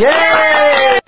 Yay!